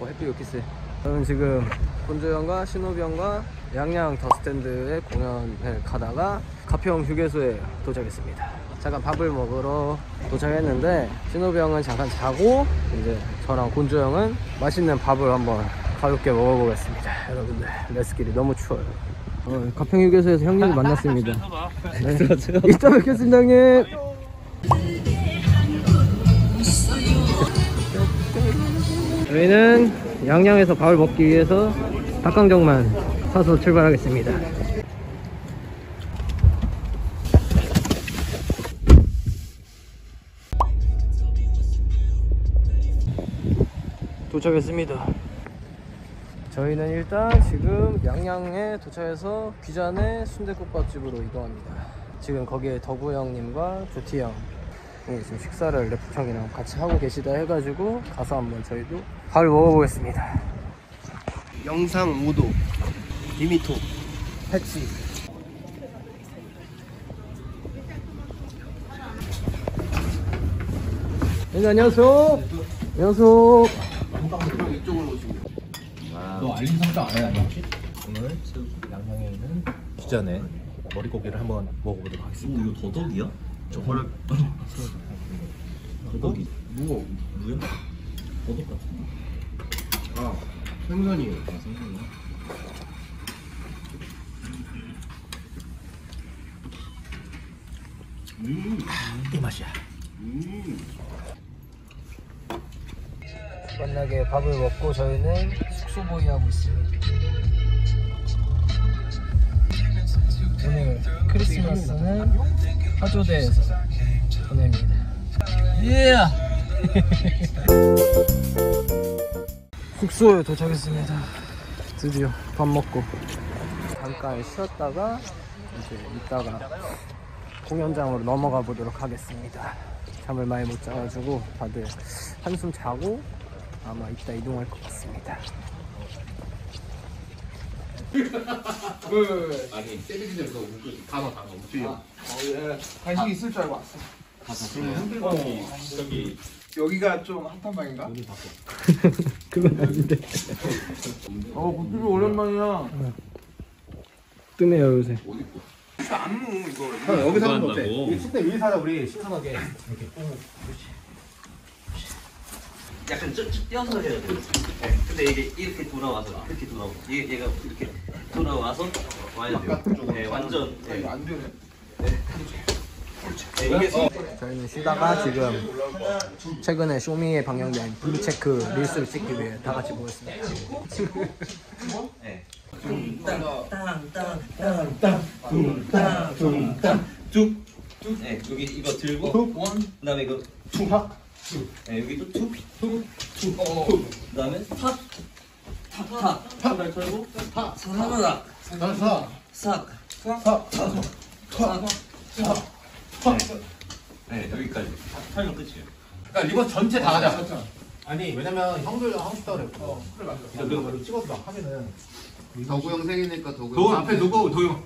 어, 햇빛 왜 이렇게 세? 저는 지금 본조 형과 신호비 형과 양양 더 스탠드에 공연을 가다가 가평 휴게소에 도착했습니다. 잠깐 밥을 먹으러 도착했는데 신호비 형은 잠깐 자고 이제 저랑 곤조 형은 맛있는 밥을 한번 가볍게 먹어보겠습니다. 여러분들 레스길이 너무 추워요. 어, 가평 휴게소에서 형님을 만났습니다. 네. 이따 뵙겠습니다 형님. 저희는 양양에서 밥을 먹기 위해서 닭강정만 사서 출발하겠습니다. 도착했습니다. 저희는 일단 지금 양양에 도착해서 귀잔의 순대국밥집으로 이동합니다. 지금 거기에 덕우 형님과 조티 형 이 지금 식사를 래프 형이랑 같이 하고 계시다 해가지고 가서 한번 저희도 밥을 먹어보겠습니다. 영상 5도 디미토 택시 네, 안녕하세요. 안녕하세요. 이쪽으로 오시면 너 알림 설정 안 해야 지 오늘 양양에 있는 기전에 머리고기를 한번 먹어보도록 하겠습니다. 이거 더덕이야? 저 원래 더덕이 무어 무야? 더덕 같은데. 아 생선이에요 아 생선이야? 이 맛이야. 만나게 밥을 먹고 저희는 숙소 모의 하고 있습니다. 오늘 크리스마스는 화조대에서 보냅니다. 예! 숙소에 도착했습니다. 드디어 밥 먹고 잠깐 쉬었다가 이제 이따가 공연장으로 넘어가 보도록 하겠습니다. 잠을 많이 못 자가지고 다들 한숨 자고 아마 이따 이동할 것 같습니다. 아니. 텔레비전에서 단어. 단어. 없지요 관심 있을 줄 알고 왔어. 저기. 여기가 좀 핫한 방인가? 그건 아닌데. 어, 고기비 오랜만이야. 뜨네요 요새. 안 먹어 이거. 형 여기서 하는 거 어때? 이 침대 위에서 하자 우리. 신선하게. 약간 쭉 떼어서 해야 돼. 네. 근데 이게 이렇게 돌아와서 이렇게 돌아오고 얘 얘가 이렇게 돌아와서 와야 돼요. 네, 완전. 네. 안 되네. 네, 이게 저희는 쉬다가 지금 최근에 Show Me에 방영된 Blue Check Reels를 찍기 위해 다 같이 모였습니다. 네. 뚝. 네, 여기 이거 들고 그다음에 이거 툭. 네, 여기 또 툭. 툭. 툭. 그다음에 탁. 탁. 탁. 탁. 털고 탁. 사사사. 사사 싹. 사 싹. 네, 여기까지. 털면 끝이에요. 그러니까 리버스 전체 다 하자 아니 왜냐면 형들 하고 싶다 그랬고 어, 그래 맞아 이거 그 찍어서 막 하면은 덕우 형 생일이니까 덕우 도형 앞에 누구 도영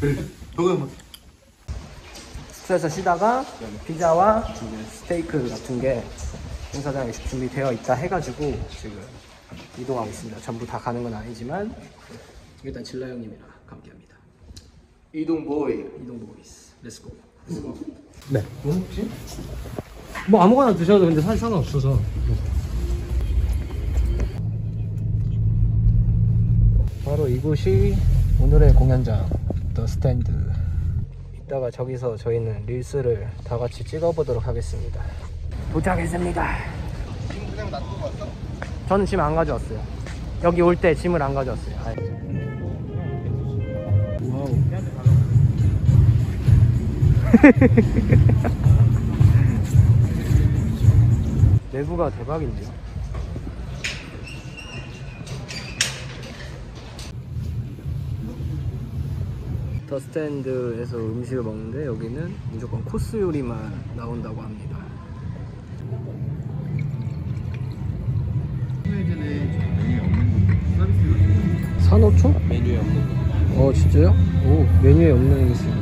그래 도영 숙소에서 쉬다가 피자와 스테이크 같은 게 행사장에 준비되어 있다 해가지고 지금 이동하고 있습니다. 전부 다 가는 건 아니지만 일단 진라 형님이랑 함께합니다. 이동 boy 이동 boys. Let's go. 네. 뭐 혹시? 뭐 아무거나 드셔도 근데 사실 상관없어서. 바로 이곳이 오늘의 공연장 The Stand. 이따가 저기서 저희는 Reels를 다 같이 찍어보도록 하겠습니다. 도착했습니다. 그냥 놔두고 왔어? 저는 짐 안 가져왔어요. 여기 올 때 짐을 안 가져왔어요. 아예. Wow. 내부가 대박인데요. 더 스탠드에서 음식을 먹는데 여기는 무조건 코스 요리만 나온다고 합니다. 산호초? 메뉴에 없는 어 진짜요? 오 메뉴에 없는 게 있어요.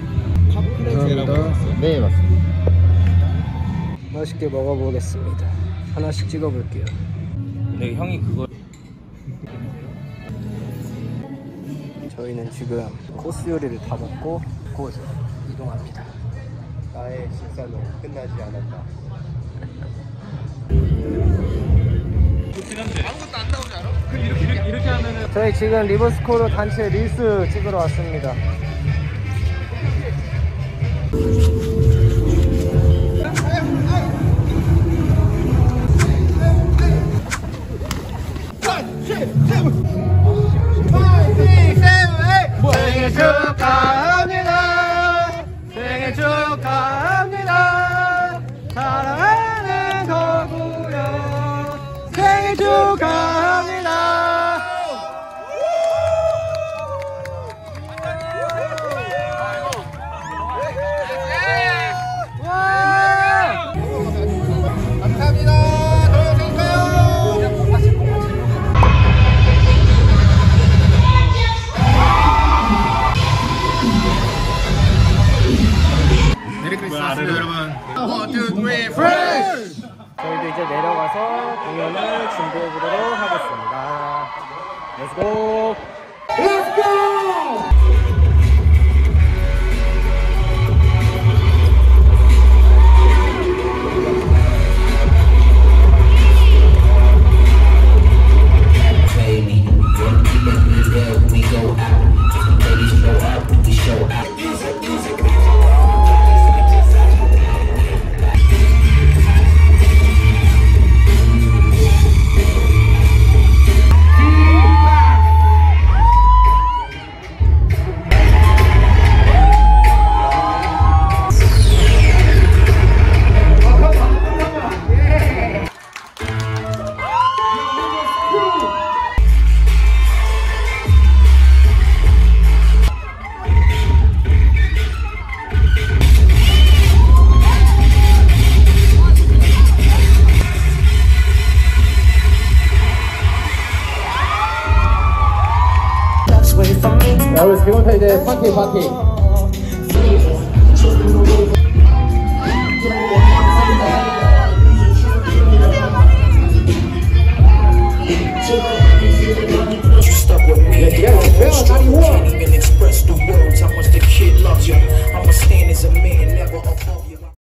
감사합니다. 네 맞습니다 맛있게 먹어보겠습니다. 하나씩 찍어볼게요. 근데 형이 그걸 저희는 지금 코스 요리를 다 먹고 곧 이동합니다. 나의 식사는 끝나지 않았다. 저희 지금 리버스코르 단체 릴스 찍으러 왔습니다. 생일 축하합니다. 사랑하는 거구요. 생일 축하 내려가서 공연을 준비해 보도록 하겠습니다. Let's go! 자, 우리 지금부터 이제 파티 파티.